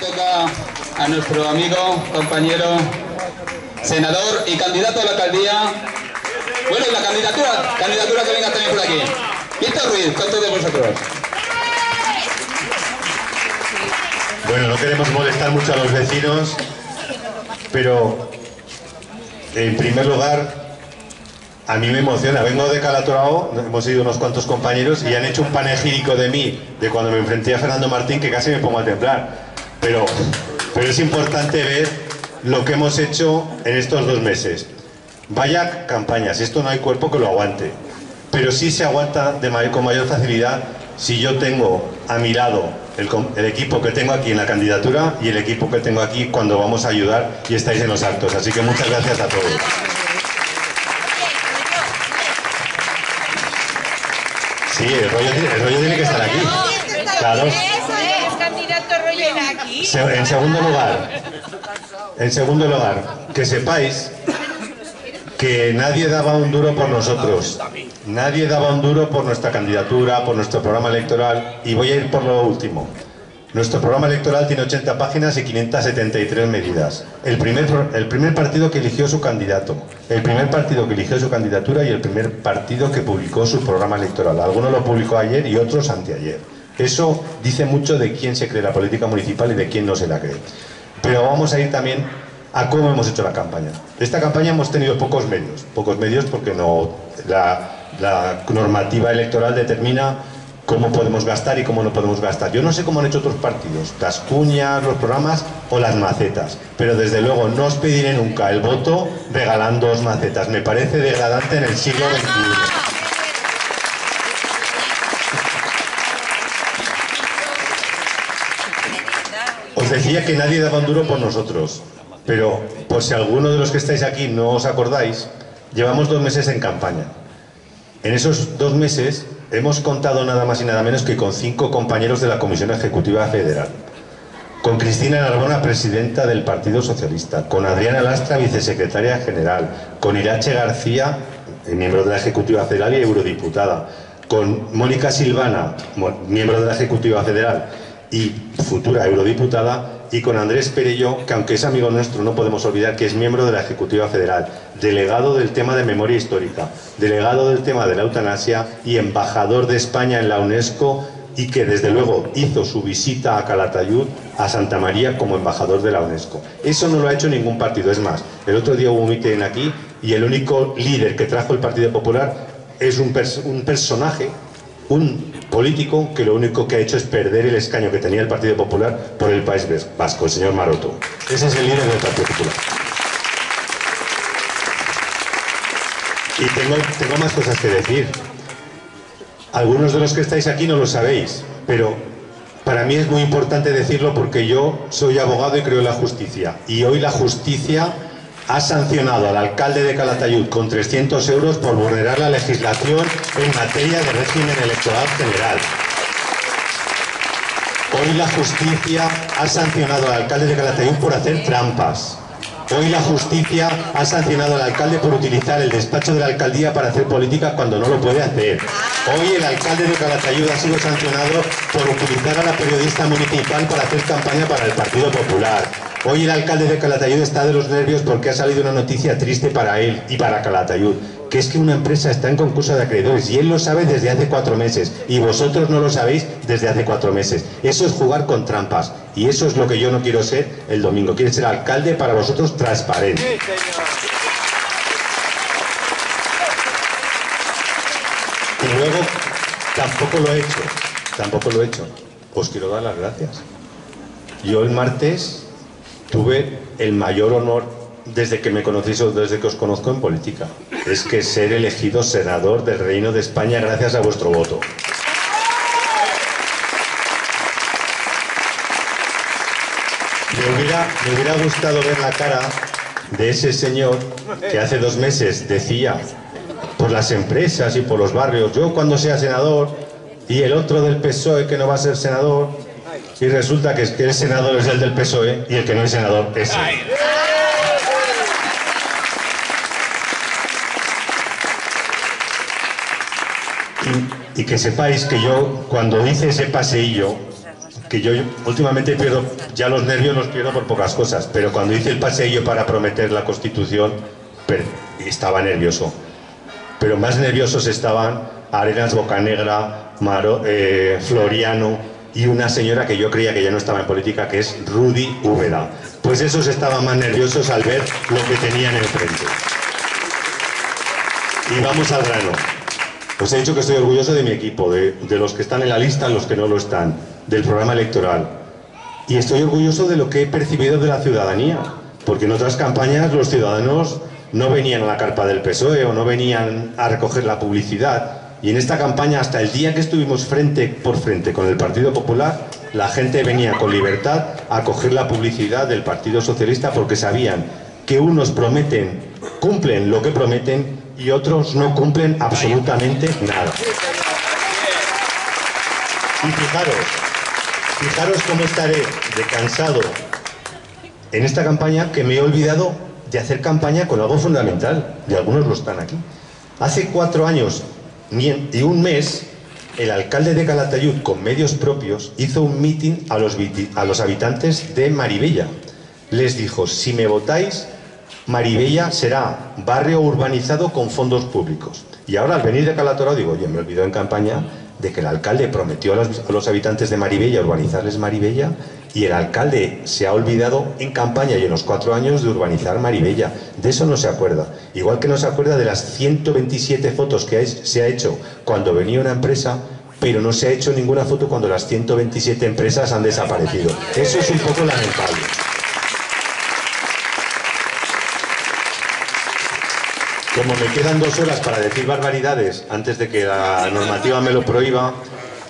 toca a nuestro amigo, compañero, senador y candidato a la alcaldía. Bueno, y la candidatura, candidatura que venga también por aquí. Víctor Ruiz, con todos vosotros. Bueno, no queremos molestar mucho a los vecinos, pero en primer lugar, a mí me emociona. Vengo de Calatorao, hemos ido unos cuantos compañeros y han hecho un panegírico de mí, de cuando me enfrenté a Fernando Martín, que casi me pongo a temblar. Pero, pero es importante ver lo que hemos hecho en estos dos meses. Vaya campañas, esto no hay cuerpo que lo aguante, pero sí se aguanta de mayor, con mayor facilidad si yo tengo a mi lado el, el, equipo que tengo aquí en la candidatura y el equipo que tengo aquí cuando vamos a ayudar y estáis en los actos. Así que muchas gracias a todos. Sí, el rollo, el rollo tiene que estar aquí. Claro. En segundo lugar, en segundo lugar, que sepáis que nadie daba un duro por nosotros. Nadie daba un duro por nuestra candidatura, por nuestro programa electoral. Y voy a ir por lo último. Nuestro programa electoral tiene 80 páginas y 573 medidas. El primer, el primer partido que eligió su candidato, el primer partido que eligió su candidatura y el primer partido que publicó su programa electoral. Algunos lo publicó ayer y otros anteayer. Eso dice mucho de quién se cree la política municipal y de quién no se la cree. Pero vamos a ir también a cómo hemos hecho la campaña. Esta campaña hemos tenido pocos medios, pocos medios porque la, normativa electoral determina cómo podemos gastar y cómo no podemos gastar. Yo no sé cómo han hecho otros partidos, las cuñas, los programas o las macetas, pero desde luego no os pediré nunca el voto regalando macetas. Me parece degradante en el siglo XXI. Os decía que nadie daba un duro por nosotros. Pero por si alguno de los que estáis aquí no os acordáis, llevamos dos meses en campaña. En esos dos meses hemos contado nada más y nada menos que con cinco compañeros de la Comisión Ejecutiva Federal. Con Cristina Narbona, presidenta del Partido Socialista, con Adriana Lastra, vicesecretaria general, con Irache García, miembro de la Ejecutiva Federal y eurodiputada, con Mónica Silvana, miembro de la Ejecutiva Federal y futura eurodiputada, y con Andrés Perello, que aunque es amigo nuestro, no podemos olvidar que es miembro de la Ejecutiva Federal, delegado del tema de memoria histórica, delegado del tema de la eutanasia y embajador de España en la UNESCO y que desde luego hizo su visita a Calatayud, a Santa María, como embajador de la UNESCO. Eso no lo ha hecho ningún partido, es más, el otro día hubo un mitin aquí y el único líder que trajo el Partido Popular es un, pers un personaje, un político que lo único que ha hecho es perder el escaño que tenía el Partido Popular por el País Vasco, el señor Maroto. Ese es el líder del Partido Popular. Y tengo, tengo más cosas que decir. Algunos de los que estáis aquí no lo sabéis, pero para mí es muy importante decirlo porque yo soy abogado y creo en la justicia. Y hoy la justicia ha sancionado al alcalde de Calatayud con 300 euros por vulnerar la legislación en materia de régimen electoral general. Hoy la justicia ha sancionado al alcalde de Calatayud por hacer trampas. Hoy la justicia ha sancionado al alcalde por utilizar el despacho de la alcaldía para hacer política cuando no lo puede hacer. Hoy el alcalde de Calatayud ha sido sancionado por utilizar a la periodista municipal para hacer campaña para el Partido Popular. Hoy el alcalde de Calatayud está de los nervios porque ha salido una noticia triste para él y para Calatayud, que es que una empresa está en concurso de acreedores y él lo sabe desde hace cuatro meses y vosotros no lo sabéis desde hace cuatro meses. Eso es jugar con trampas y eso es lo que yo no quiero ser el domingo. Quiero ser alcalde para vosotros transparente. Y luego, tampoco lo he hecho, tampoco lo he hecho. Os quiero dar las gracias. Yo el martes tuve el mayor honor desde que me conocéis o desde que os conozco en política. Es que ser elegido senador del Reino de España gracias a vuestro voto. Me hubiera, me hubiera gustado ver la cara de ese señor que hace dos meses decía por las empresas y por los barrios, yo cuando sea senador, y el otro del PSOE que no va a ser senador, y resulta que, el senador es el del PSOE y el que no es senador es él. Y, y, que sepáis que yo, cuando hice ese paseillo, que yo últimamente pierdo, ya los nervios los pierdo por pocas cosas, pero cuando hice el paseillo para prometer la Constitución, estaba nervioso. Pero más nerviosos estaban Arenas Bocanegra, Maro, eh, Floriano y una señora que yo creía que ya no estaba en política, que es Rudy Úbeda. Pues esos estaban más nerviosos al ver lo que tenían enfrente. Y vamos al grano. Os he dicho que estoy orgulloso de mi equipo, de, de los que están en la lista, los que no lo están, del programa electoral. Y estoy orgulloso de lo que he percibido de la ciudadanía, porque en otras campañas los ciudadanos no venían a la carpa del PSOE o no venían a recoger la publicidad. Y en esta campaña, hasta el día que estuvimos frente por frente con el Partido Popular, la gente venía con libertad a coger la publicidad del Partido Socialista porque sabían que unos prometen, cumplen lo que prometen y otros no cumplen absolutamente nada. Y fijaros, fijaros cómo estaré de cansado en esta campaña que me he olvidado de hacer campaña con algo fundamental, y algunos lo están aquí. Hace cuatro años y un mes, el alcalde de Calatayud, con medios propios, hizo un mitin a los, habitantes de Maribella. Les dijo, si me votáis, Maribella será barrio urbanizado con fondos públicos. Y ahora al venir de Calatorao digo, oye, me olvidó en campaña de que el alcalde prometió a los, habitantes de Maribella urbanizarles Maribella y el alcalde se ha olvidado en campaña y en los cuatro años de urbanizar Maribella. De eso no se acuerda. Igual que no se acuerda de las 127 fotos que se ha hecho cuando venía una empresa, pero no se ha hecho ninguna foto cuando las 127 empresas han desaparecido. Eso es un poco lamentable. Como me quedan dos horas para decir barbaridades antes de que la normativa me lo prohíba,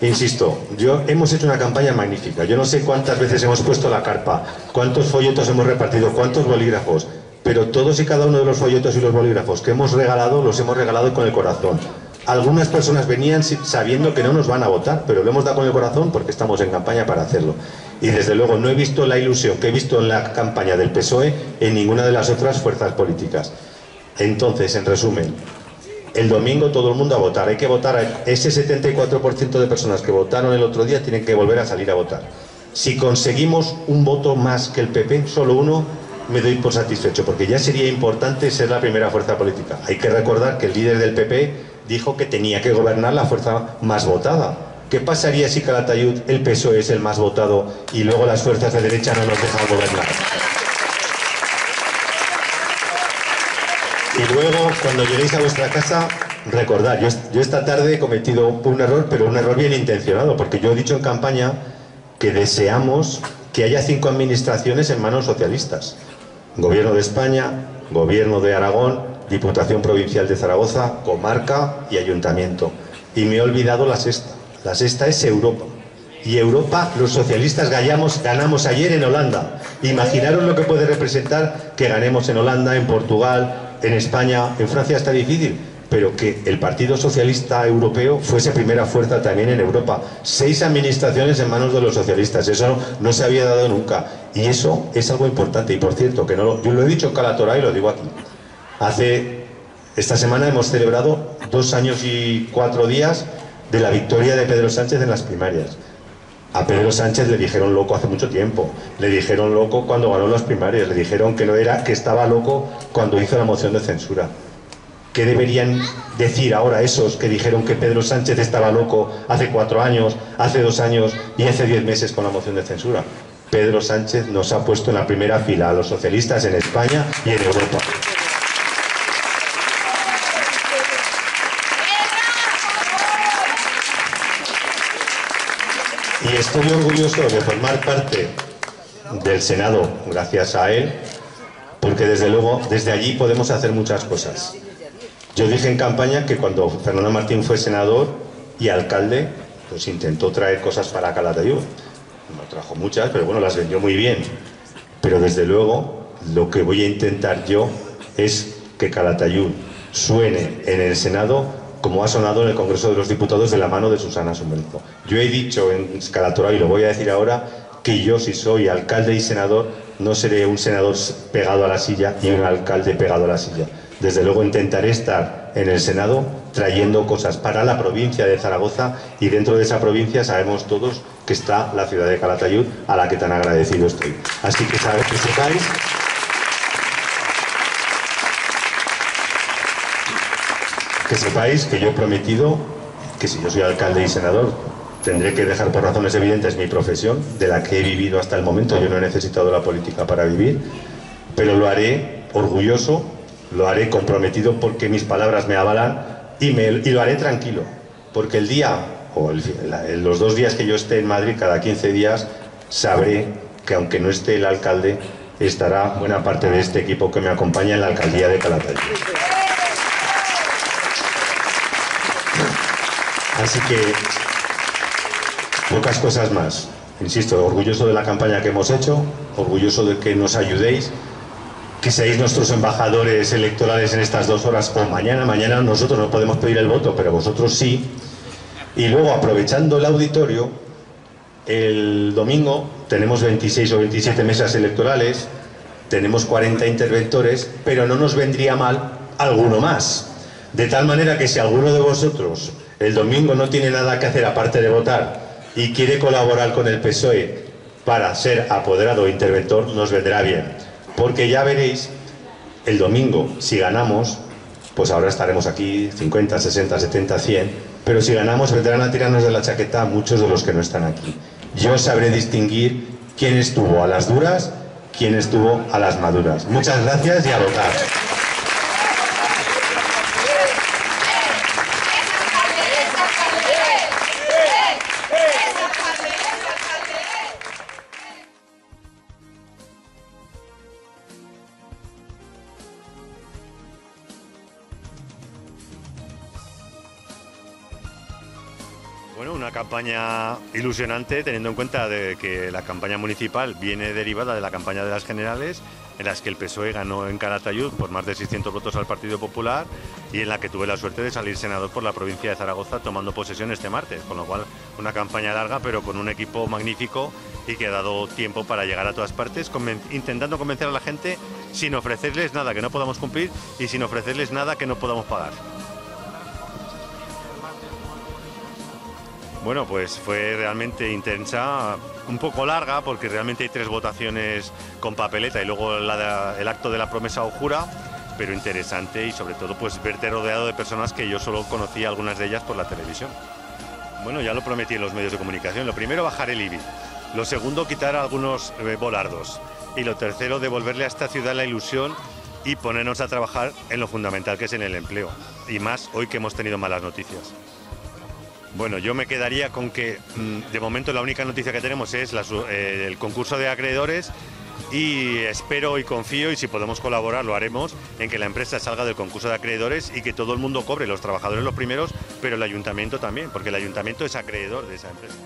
Insisto, yo hemos hecho una campaña magnífica. Yo no sé cuántas veces hemos puesto la carpa, cuántos folletos hemos repartido, cuántos bolígrafos, pero todos y cada uno de los folletos y los bolígrafos que hemos regalado los hemos regalado con el corazón. Algunas personas venían sabiendo que no nos van a votar, pero lo hemos dado con el corazón porque estamos en campaña para hacerlo. Y desde luego no he visto la ilusión que he visto en la campaña del PSOE en ninguna de las otras fuerzas políticas. Entonces, en resumen, el domingo todo el mundo a votar. Hay que votar. Ese 74% de personas que votaron el otro día tienen que volver a salir a votar. Si conseguimos un voto más que el PP, solo uno, me doy por satisfecho, porque ya sería importante ser la primera fuerza política. Hay que recordar que el líder del PP dijo que tenía que gobernar la fuerza más votada. ¿Qué pasaría si Calatayud, el PSOE, es el más votado y luego las fuerzas de derecha no nos dejan gobernar? Y luego, cuando lleguéis a vuestra casa, recordad, yo, esta tarde he cometido un error, pero un error bien intencionado, porque yo he dicho en campaña que deseamos que haya cinco administraciones en manos socialistas. Gobierno de España, Gobierno de Aragón, Diputación Provincial de Zaragoza, Comarca y Ayuntamiento. Y me he olvidado la sexta. La sexta es Europa. Y Europa, los socialistas ganamos, ganamos ayer en Holanda. Imaginaros lo que puede representar que ganemos en Holanda, en Portugal, en España, en Francia está difícil, pero que el Partido Socialista Europeo fuese primera fuerza también en Europa. Seis administraciones en manos de los socialistas, eso no se había dado nunca. Y eso es algo importante. Y por cierto, que no yo lo he dicho en Calatorá y lo digo aquí. Hace, esta semana hemos celebrado dos años y cuatro días de la victoria de Pedro Sánchez en las primarias. A Pedro Sánchez le dijeron loco hace mucho tiempo, le dijeron loco cuando ganó las primarias, le dijeron que no era, que estaba loco cuando hizo la moción de censura. ¿Qué deberían decir ahora esos que dijeron que Pedro Sánchez estaba loco hace cuatro años, hace dos años y hace diez meses con la moción de censura? Pedro Sánchez nos ha puesto en la primera fila a los socialistas en España y en Europa. Y estoy orgulloso de formar parte del Senado gracias a él, porque desde luego desde allí podemos hacer muchas cosas. Yo dije en campaña que cuando Fernando Martín fue senador y alcalde, pues intentó traer cosas para Calatayud. No trajo muchas, pero bueno, las vendió muy bien. Pero desde luego lo que voy a intentar yo es que Calatayud suene en el Senado como ha sonado en el Congreso de los Diputados de la mano de Susana Sumelzo. Yo he dicho en Escalatora, y lo voy a decir ahora, que yo si soy alcalde y senador, no seré un senador pegado a la silla y un alcalde pegado a la silla. Desde luego intentaré estar en el Senado trayendo cosas para la provincia de Zaragoza y dentro de esa provincia sabemos todos que está la ciudad de Calatayud a la que tan agradecido estoy. Así que, que sepáis que sepáis que yo he prometido que si yo soy alcalde y senador tendré que dejar por razones evidentes mi profesión, de la que he vivido hasta el momento, yo no he necesitado la política para vivir, pero lo haré orgulloso, lo haré comprometido porque mis palabras me avalan y, me, y lo haré tranquilo, porque el día, o los dos días que yo esté en Madrid, cada 15 días, sabré que aunque no esté el alcalde, estará buena parte de este equipo que me acompaña en la alcaldía de Calatayud. Así que pocas cosas más. Insisto, orgulloso de la campaña que hemos hecho, orgulloso de que nos ayudéis, que seáis nuestros embajadores electorales en estas dos horas o mañana. Mañana nosotros no podemos pedir el voto, pero vosotros sí. Y luego, aprovechando el auditorio, el domingo tenemos 26 o 27 mesas electorales, tenemos 40 interventores, pero no nos vendría mal alguno más. De tal manera que si alguno de vosotros el domingo no tiene nada que hacer aparte de votar y quiere colaborar con el PSOE para ser apoderado o interventor, nos vendrá bien. Porque ya veréis, el domingo, si ganamos, pues ahora estaremos aquí 50, 60, 70, 100, pero si ganamos vendrán a tirarnos de la chaqueta muchos de los que no están aquí. Yo sabré distinguir quién estuvo a las duras, quién estuvo a las maduras. Muchas gracias y a votar. Campaña ilusionante teniendo en cuenta de que la campaña municipal viene derivada de la campaña de las generales en las que el PSOE ganó en Calatayud por más de 600 votos al Partido Popular y en la que tuve la suerte de salir senador por la provincia de Zaragoza tomando posesión este martes, con lo cual una campaña larga pero con un equipo magnífico y que ha dado tiempo para llegar a todas partes intentando convencer a la gente sin ofrecerles nada que no podamos cumplir y sin ofrecerles nada que no podamos pagar. Bueno, pues fue realmente intensa, un poco larga, porque realmente hay tres votaciones con papeleta y luego el acto de la promesa o jura, pero interesante y sobre todo pues verte rodeado de personas que yo solo conocía algunas de ellas por la televisión. Bueno, ya lo prometí en los medios de comunicación. Lo primero, bajar el IBI. Lo segundo, quitar algunos eh, volardos. Y lo tercero, devolverle a esta ciudad la ilusión y ponernos a trabajar en lo fundamental que es en el empleo. Y más hoy que hemos tenido malas noticias. Bueno, yo me quedaría con que mm, de momento la única noticia que tenemos es eh, el concurso de acreedores y espero y confío y si podemos colaborar lo haremos en que la empresa salga del concurso de acreedores y que todo el mundo cobre, los trabajadores los primeros, pero el ayuntamiento también, porque el ayuntamiento es acreedor de esa empresa.